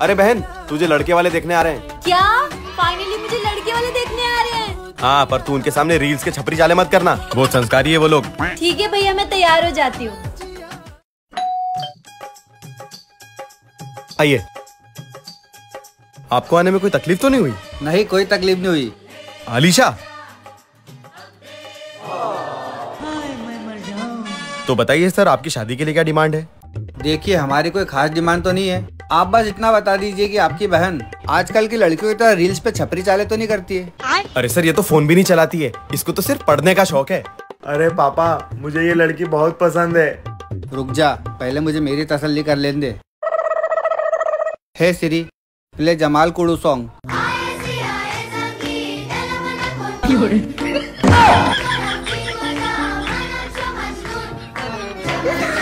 अरे बहन तुझे लड़के वाले देखने आ रहे हैं। क्या? फाइनली मुझे लड़के वाले देखने आ रहे हैं। हाँ पर तू उनके सामने रील्स के छपरी चाले मत करना। बहुत संस्कारी है वो लोग। ठीक है भैया मैं तैयार हो जाती हूँ। आइए। आपको आने में कोई तकलीफ़ तो नहीं हुई? नहीं कोई तकलीफ़ नहीं हुई। आलिशा? तो बताइए सर आपकी शादी के लिए क्या डिमांड है? देखिए हमारी कोई खास डिमांड तो नहीं है। आप बस इतना बता दीजिए कि आपकी बहन आजकल की लड़कियों की तरह रील्स पे छपरी चाले तो नहीं करती है? अरे सर ये तो फ़ोन भी नहीं चलाती है। इसको तो सिर्फ़ पढ़ने का शौक है। अरे पापा मुझे ये लड़की बहुत पसंद है। रुक जा पहले मुझे मेरी तसल्ली कर लेने दे। Hey play Jamal Kudu song. Yeah.